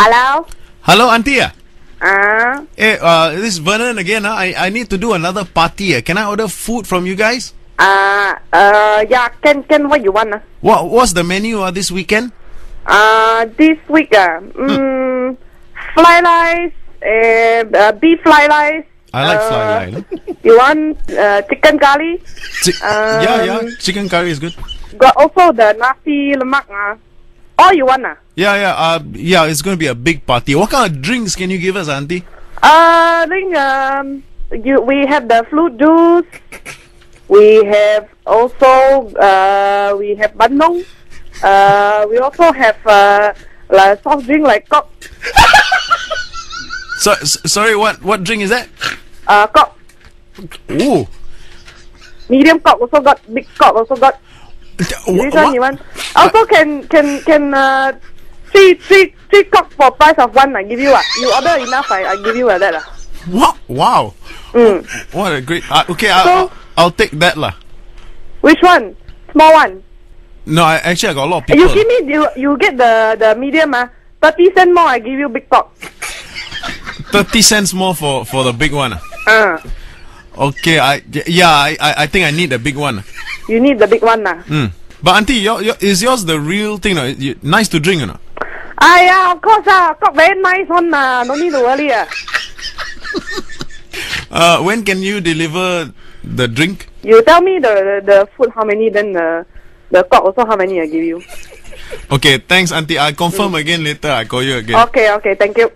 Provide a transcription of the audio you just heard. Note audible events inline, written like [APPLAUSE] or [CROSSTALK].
Hello? Hello, auntie. ah? Ah, Hey, uh, this is Vernon again. ah. I, I need to do another party. ah. Can I order food from you guys? uh, uh, yeah, can, can, what you want? Uh? What What's the menu uh, this weekend? Uh, this week, uh, mm, fly rice, uh, uh, beef fly rice. I like uh, fly line. [LAUGHS] You want uh, chicken curry? Chi- yeah, yeah. um, Chicken curry is good. Got also the nasi lemak. Uh. All you wanna? Yeah, yeah. Uh, yeah, it's going to be a big party. What kind of drinks can you give us, auntie? Uh, I think um, you, we have the fruit juice. We have also uh, we have bandung. Uh, we also have uh, like soft drink like coke. [LAUGHS] So, sorry, what what drink is that? Uh, coke. Ooh. Medium coke also got. Big coke also got. Which one you want? Also can can can uh, three three three coke for price of one. I give you ah. You order enough, I, I give you like that ah. What? Wow. Mm. What a great. Uh, okay, I, So- I'll, I'll take that lah. Which one? Small one. No, I, actually I got a lot of You give me you you get the the medium ah. Thirty cent more. I give you big coke. Thirty cents more for for the big one. ah. Uh, Okay, I yeah, I I I think I need the big one. You need the big one nah. Mm. But auntie, your, your, is yours the real thing? No? You, nice to drink, you know? Ah yeah, of course ah. Coke very nice one nah. No need to worry ah. [LAUGHS] Uh, when can you deliver the drink? You tell me the the, the food how many then the the coke also how many I give you. [LAUGHS] Okay, thanks, auntie. I'll confirm again later. I call you again. Okay okay. Thank you.